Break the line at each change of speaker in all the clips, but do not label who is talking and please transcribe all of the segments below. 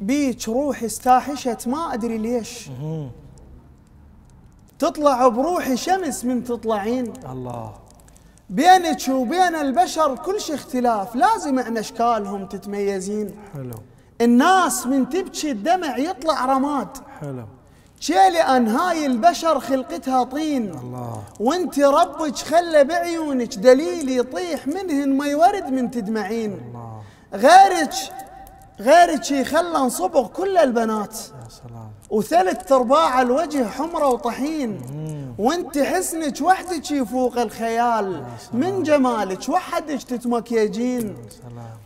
بيك روحي استاحشت ما أدري ليش. تطلع بروحي شمس من تطلعين.
الله.
بينك وبين البشر كل شيء اختلاف لازم عن اشكالهم تتميزين.
حلو.
الناس من تبكي الدمع يطلع رماد.
حلو.
شيلي ان هاي البشر خلقتها طين.
الله.
وانت ربك خلى بعيونك دليل يطيح منهن ما يورد من تدمعين.
الله.
غيرك غيرك يخلى نصبغ كل البنات.
يا سلام.
وثلث ارباع الوجه حمرة وطحين. وانت حسنك وحدك يفوق الخيال. من جمالك وحدك تتمكيجين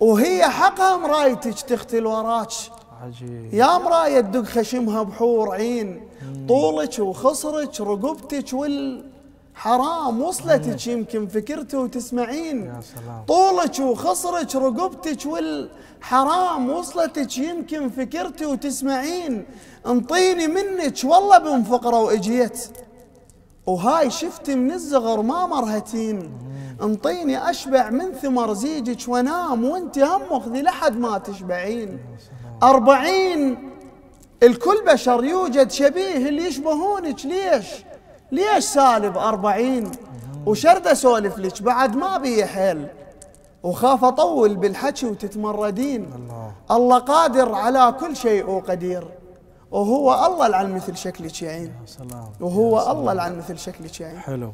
وهي حقها مرايتك تختل وراك.
عجيب.
يا مراية تدق خشمها بحور عين. طولك وخصرك رقبتك والحرام وصلتك يمكن فكرته وتسمعين.
يا سلام.
طولك وخصرك رقبتك والحرام وصلتك يمكن فكرتي وتسمعين. انطيني منك والله بنفقره وإجيت. وهاي شفت من الزغر ما مرهتين. انطيني أشبع من ثمر زيجك وانام وانت هم اخذي لحد ما تشبعين. أربعين الكل بشر يوجد شبيه اللي يشبهونك ليش؟ ليش سالب أربعين؟ وشرد أسولف لك بعد ما بي حيل. وخاف أطول بالحكي وتتمردين.
الله.
الله قادر على كل شيء وقدير. وهو الله العن مثل شكلك يا عين.
يا سلام.
وهو الله العن مثل شكلك يا عين.
حلو.